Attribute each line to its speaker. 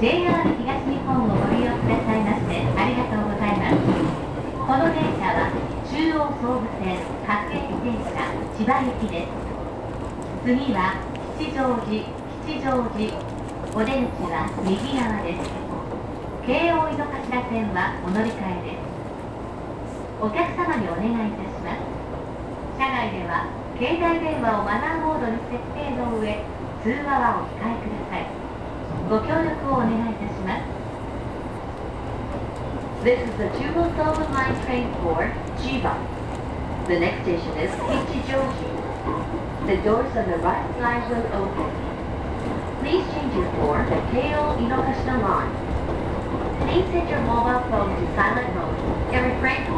Speaker 1: JR 東日本をご利用くださいましてありがとうございます。この電車は中央総武線各駅電車千葉行きです。次は吉祥寺吉祥寺お出口は右側です。京王井の頭線はお乗り換えです。お客様にお願いいたします。車内では携帯電話をマナーモードに設定の上通話はお控えください。ご協力 This is the Chubo Silver Line train for Chiba. The next station is Kichijoji. The doors on the right side will open. Please change it for the Keio Inokashita line. Please set your mobile phone to silent mode and refrain